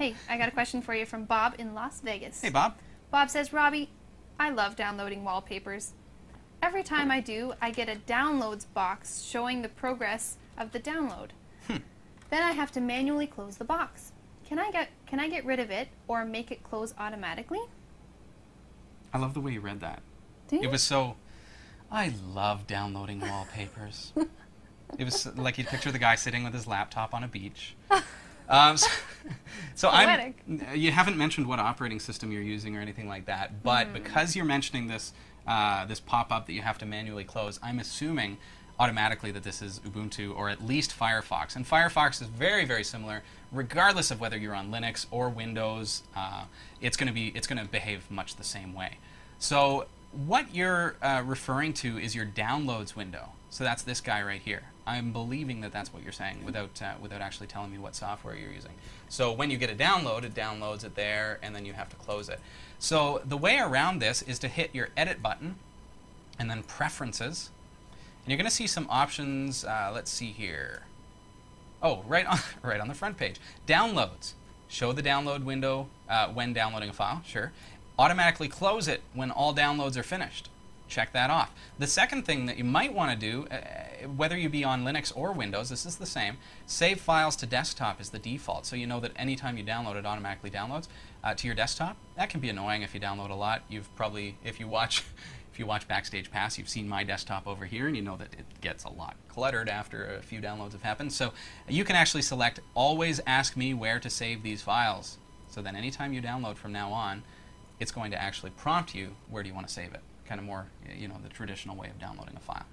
Hey, I got a question for you from Bob in Las Vegas. Hey, Bob. Bob says, Robbie, I love downloading wallpapers. Every time I do, I get a downloads box showing the progress of the download. Hmm. Then I have to manually close the box. Can I get can I get rid of it or make it close automatically? I love the way you read that. Do you? It was so. I love downloading wallpapers. it was like you'd picture the guy sitting with his laptop on a beach. Um, so, so I'm. You haven't mentioned what operating system you're using or anything like that, but Mm. because you're mentioning this uh, this pop-up that you have to manually close, I'm assuming automatically that this is Ubuntu or at least Firefox. And Firefox is very very similar, regardless of whether you're on Linux or Windows. Uh, it's going to be it's going to behave much the same way. So what you're uh, referring to is your downloads window. So that's this guy right here. I'm believing that that's what you're saying without uh, without actually telling me what software you're using. So when you get a download, it downloads it there, and then you have to close it. So the way around this is to hit your edit button, and then preferences, and you're going to see some options. Uh, let's see here. Oh, right on right on the front page, downloads. Show the download window uh, when downloading a file. Sure. Automatically close it when all downloads are finished check that off. The second thing that you might want to do, uh, whether you be on Linux or Windows, this is the same. Save files to desktop is the default, so you know that anytime you download it, automatically downloads uh, to your desktop. That can be annoying if you download a lot. You've probably, if you watch, if you watch Backstage Pass, you've seen my desktop over here, and you know that it gets a lot cluttered after a few downloads have happened. So you can actually select Always Ask Me Where to Save These Files. So then, anytime you download from now on, it's going to actually prompt you where do you want to save it kind of more, you know, the traditional way of downloading a file.